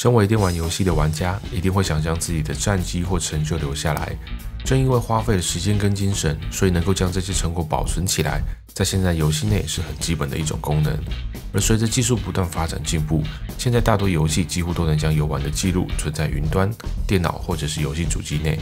身为电玩游戏的玩家，一定会想将自己的战绩或成就留下来。正因为花费了时间跟精神，所以能够将这些成果保存起来，在现在游戏内是很基本的一种功能。而随着技术不断发展进步，现在大多游戏几乎都能将游玩的记录存在云端、电脑或者是游戏主机内。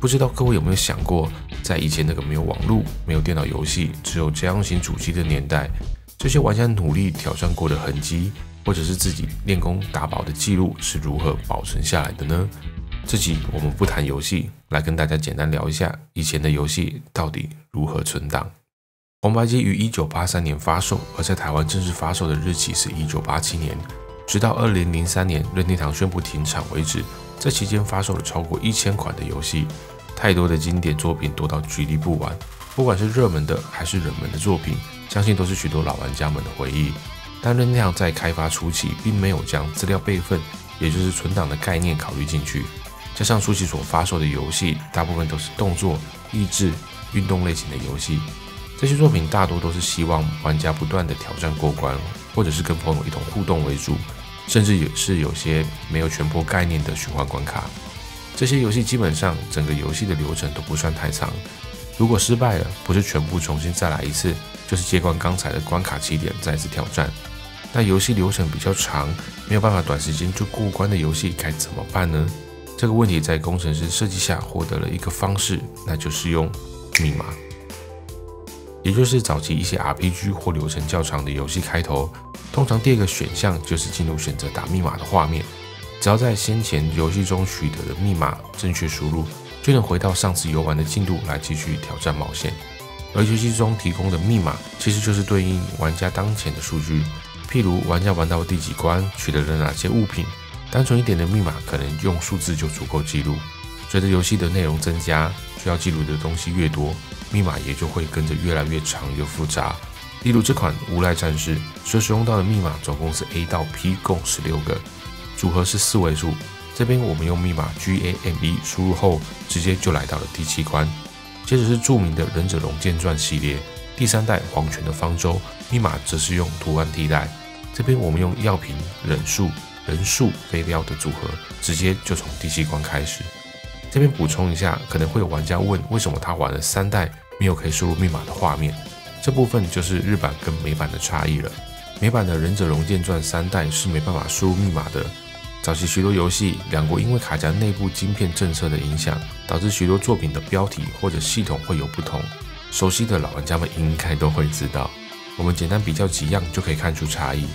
不知道各位有没有想过，在以前那个没有网络、没有电脑游戏、只有家用型主机的年代，这些玩家努力挑战过的痕迹，或者是自己练功打宝的记录是如何保存下来的呢？这集我们不谈游戏，来跟大家简单聊一下以前的游戏到底如何存档。红白机于一九八三年发售，而在台湾正式发售的日期是一九八七年，直到二零零三年任天堂宣布停产为止。这期间发售了超过一千款的游戏，太多的经典作品多到举例不完。不管是热门的还是冷门的作品，相信都是许多老玩家们的回忆。但任量在开发初期并没有将资料备份，也就是存档的概念考虑进去。加上初期所发售的游戏大部分都是动作、益智、运动类型的游戏，这些作品大多都是希望玩家不断的挑战过关，或者是跟朋友一同互动为主。甚至也是有些没有全破概念的循环关卡，这些游戏基本上整个游戏的流程都不算太长。如果失败了，不是全部重新再来一次，就是接管刚才的关卡起点再次挑战。那游戏流程比较长，没有办法短时间就过关的游戏该怎么办呢？这个问题在工程师设计下获得了一个方式，那就是用密码，也就是早期一些 RPG 或流程较长的游戏开头。通常第二个选项就是进入选择打密码的画面，只要在先前游戏中取得的密码正确输入，就能回到上次游玩的进度来继续挑战冒险。而游戏中提供的密码其实就是对应玩家当前的数据，譬如玩家玩到第几关，取得了哪些物品。单纯一点的密码可能用数字就足够记录，随着游戏的内容增加，需要记录的东西越多，密码也就会跟着越来越长又复杂。例如这款无赖战士所使用到的密码总共是 A 到 P 共十六个，组合是四位数。这边我们用密码 G A M E 输入后，直接就来到了第七关。接着是著名的忍者龙剑传系列，第三代黄泉的方舟密码则是用图案替代。这边我们用药瓶忍术人数飞镖的组合，直接就从第七关开始。这边补充一下，可能会有玩家问，为什么他玩了三代没有可以输入密码的画面？这部分就是日版跟美版的差异了。美版的《忍者龙剑传》三代是没办法输入密码的。早期许多游戏，两国因为卡夹内部晶片政策的影响，导致许多作品的标题或者系统会有不同。熟悉的老玩家们应该都会知道。我们简单比较几样就可以看出差异。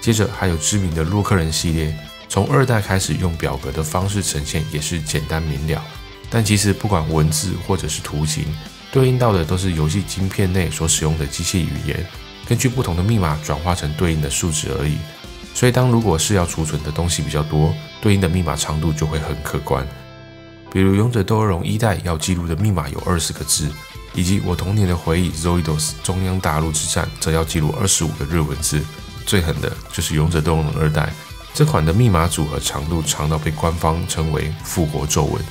接着还有知名的洛克人系列。从二代开始用表格的方式呈现也是简单明了，但其实不管文字或者是图形，对应到的都是游戏晶片内所使用的机器语言，根据不同的密码转化成对应的数值而已。所以当如果是要储存的东西比较多，对应的密码长度就会很可观。比如《勇者斗恶龙》一代要记录的密码有二十个字，以及我童年的回忆《Zoidos 中央大陆之战》则要记录二十五个日文字。最狠的就是《勇者斗恶龙》二代。这款的密码组合长度长到被官方称为“复活咒文”，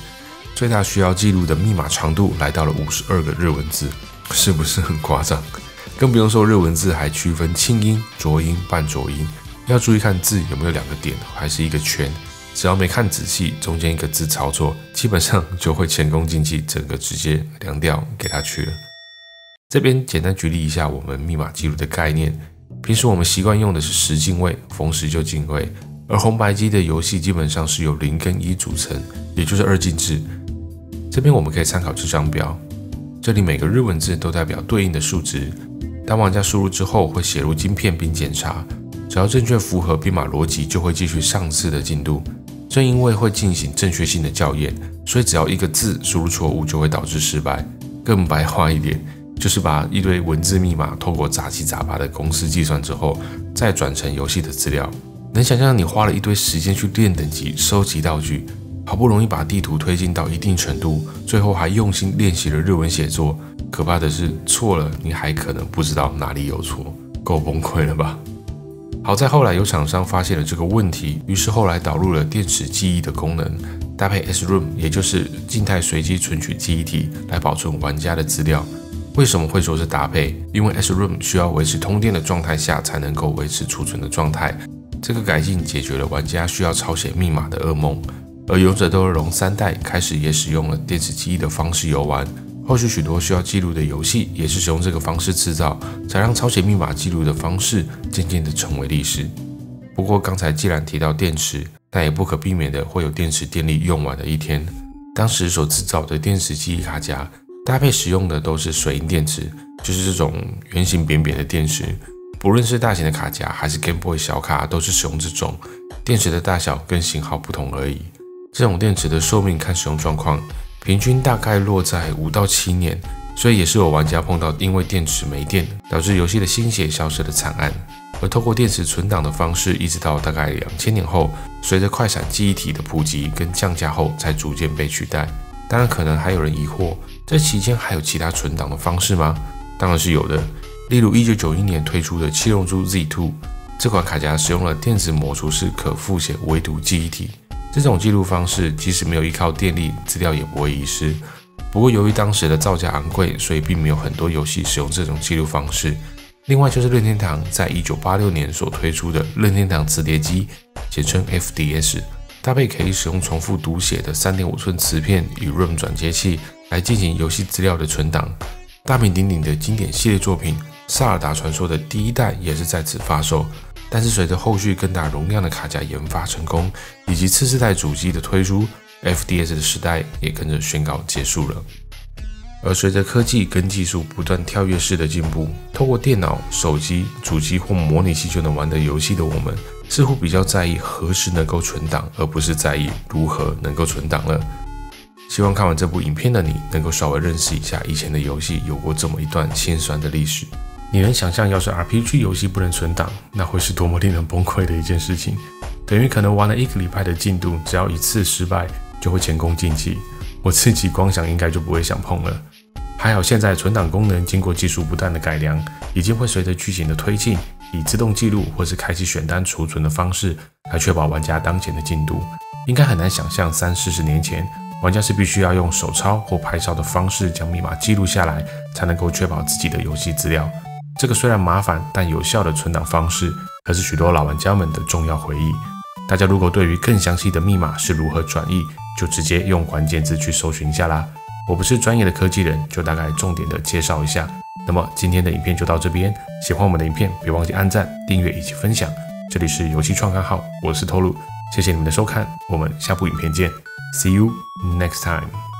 最大需要记录的密码长度来到了五十二个日文字，是不是很夸张？更不用说日文字还区分轻音、浊音、半浊音，要注意看字有没有两个点还是一个圈，只要没看仔细，中间一个字抄错，基本上就会前功尽弃，整个直接凉掉给他去了。这边简单举例一下我们密码记录的概念，平时我们习惯用的是十进位，逢十就进位。而红白机的游戏基本上是由零跟一组成，也就是二进制。这边我们可以参考这张表，这里每个日文字都代表对应的数值。当玩家输入之后，会写入晶片并检查，只要正确符合编码逻辑，就会继续上次的进度。正因为会进行正确性的校验，所以只要一个字输入错误，就会导致失败。更白话一点，就是把一堆文字密码透过杂七杂八的公式计算之后，再转成游戏的资料。能想象你花了一堆时间去练等级、收集道具，好不容易把地图推进到一定程度，最后还用心练习了日文写作。可怕的是，错了你还可能不知道哪里有错，够崩溃了吧？好在后来有厂商发现了这个问题，于是后来导入了电池记忆的功能，搭配 S Room，也就是静态随机存取记忆体来保存玩家的资料。为什么会说是搭配？因为 S Room 需要维持通电的状态下才能够维持储存的状态。这个改进解决了玩家需要抄写密码的噩梦。而勇者斗恶龙三代开始也使用了电池记忆的方式游玩，后续许多需要记录的游戏也是使用这个方式制造，才让抄写密码记录的方式渐渐的成为历史。不过刚才既然提到电池，但也不可避免的会有电池电力用完的一天。当时所制造的电池记忆卡夹搭配使用的都是水银电池，就是这种圆形扁扁的电池。不论是大型的卡夹还是 Game Boy 小卡，都是使用这种电池的大小跟型号不同而已。这种电池的寿命看使用状况，平均大概落在五到七年，所以也是有玩家碰到因为电池没电导致游戏的心血消失的惨案。而透过电池存档的方式，一直到大概两千年后，随着快闪记忆体的普及跟降价后，才逐渐被取代。当然，可能还有人疑惑，这期间还有其他存档的方式吗？当然是有的，例如一九九一年推出的七龙珠 Z2 这款卡夹，使用了电子魔术式可复写唯读记忆体。这种记录方式，即使没有依靠电力，资料也不会遗失。不过，由于当时的造价昂贵，所以并没有很多游戏使用这种记录方式。另外，就是任天堂在一九八六年所推出的任天堂磁碟机，简称 FDS，搭配可以使用重复读写的三点五寸磁片与 ROM 转接器来进行游戏资料的存档。大名鼎鼎的经典系列作品《萨尔达传说》的第一代也是在此发售。但是随着后续更大容量的卡夹研发成功，以及次世代主机的推出，FDS 的时代也跟着宣告结束了。而随着科技跟技术不断跳跃式的进步，透过电脑、手机、主机或模拟器就能玩的游戏的我们，似乎比较在意何时能够存档，而不是在意如何能够存档了。希望看完这部影片的你，能够稍微认识一下以前的游戏有过这么一段心酸的历史。你能想象，要是 RPG 游戏不能存档，那会是多么令人崩溃的一件事情？等于可能玩了一个礼拜的进度，只要一次失败就会前功尽弃。我自己光想应该就不会想碰了。还好现在存档功能经过技术不断的改良，已经会随着剧情的推进，以自动记录或是开启选单储存的方式来确保玩家当前的进度。应该很难想象三四十年前，玩家是必须要用手抄或拍照的方式将密码记录下来，才能够确保自己的游戏资料。这个虽然麻烦，但有效的存档方式，可是许多老玩家们的重要回忆。大家如果对于更详细的密码是如何转译，就直接用关键字去搜寻一下啦。我不是专业的科技人，就大概重点的介绍一下。那么今天的影片就到这边，喜欢我们的影片，别忘记按赞、订阅以及分享。这里是游戏创刊号，我是透露，谢谢你们的收看，我们下部影片见，See you next time。